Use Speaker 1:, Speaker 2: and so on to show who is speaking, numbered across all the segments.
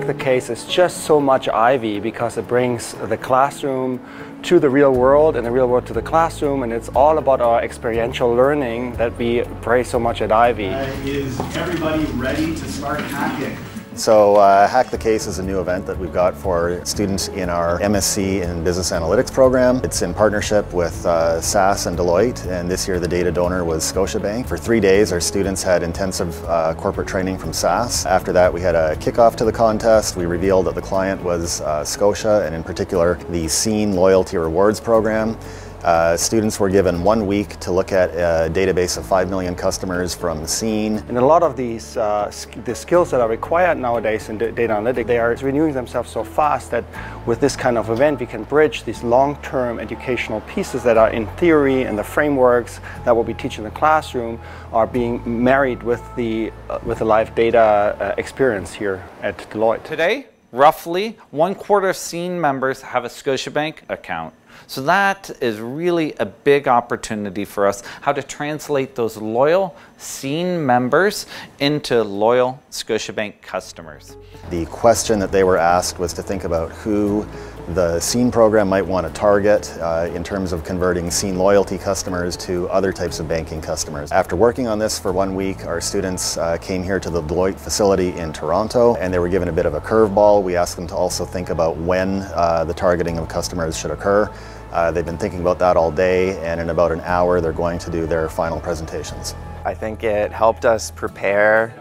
Speaker 1: The Case is just so much Ivey because it brings the classroom to the real world and the real world to the classroom and it's all about our experiential learning that we praise so much at Ivey.
Speaker 2: Uh, is everybody ready to start hacking?
Speaker 3: So uh, Hack the Case is a new event that we've got for students in our MSc in Business Analytics program. It's in partnership with uh, SAS and Deloitte and this year the data donor was Scotiabank. For three days our students had intensive uh, corporate training from SAS. After that we had a kickoff to the contest. We revealed that the client was uh, Scotia and in particular the Scene Loyalty Rewards program. Uh, students were given one week to look at a database of 5 million customers from the Scene.
Speaker 1: And a lot of these uh, the skills that are required nowadays in data analytics, they are renewing themselves so fast that with this kind of event we can bridge these long-term educational pieces that are in theory and the frameworks that we'll be teaching in the classroom are being married with the, uh, with the live data uh, experience here at Deloitte.
Speaker 4: Today, roughly one quarter of Scene members have a Scotiabank account. So that is really a big opportunity for us, how to translate those loyal Scene members into loyal Scotiabank customers.
Speaker 3: The question that they were asked was to think about who the Scene program might want to target uh, in terms of converting Scene loyalty customers to other types of banking customers. After working on this for one week, our students uh, came here to the Deloitte facility in Toronto and they were given a bit of a curveball. We asked them to also think about when uh, the targeting of customers should occur. Uh, they've been thinking about that all day and in about an hour they're going to do their final presentations.
Speaker 5: I think it helped us prepare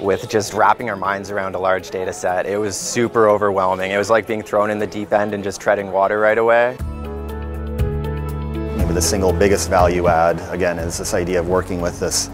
Speaker 5: with just wrapping our minds around a large data set. It was super overwhelming. It was like being thrown in the deep end and just treading water right away.
Speaker 3: Maybe the single biggest value add, again, is this idea of working with this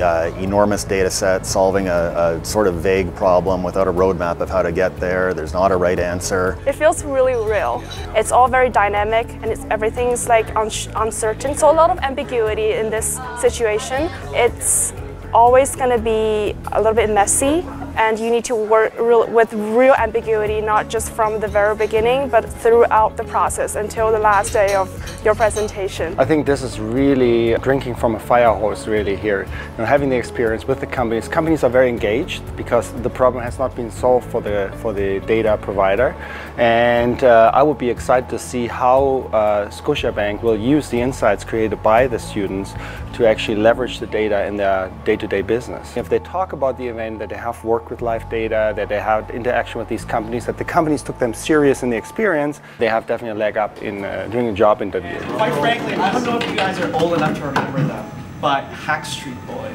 Speaker 3: uh, enormous data set, solving a, a, sort of vague problem without a roadmap of how to get there. There's not a right answer.
Speaker 6: It feels really real. It's all very dynamic and it's, everything's like uncertain. So a lot of ambiguity in this situation. It's always going to be a little bit messy and you need to work real, with real ambiguity, not just from the very beginning, but throughout the process until the last day of your presentation.
Speaker 1: I think this is really drinking from a fire hose really here. You know, having the experience with the companies. Companies are very engaged because the problem has not been solved for the, for the data provider. And uh, I would be excited to see how uh, Scotiabank will use the insights created by the students to actually leverage the data in their day-to-day -day business. If they talk about the event that they have worked with live data, that they had interaction with these companies, that the companies took them serious in the experience, they have definitely a leg up in uh, doing a job interview.
Speaker 2: Quite frankly, I don't know if you guys are old enough to remember them, but Hack Street Boys.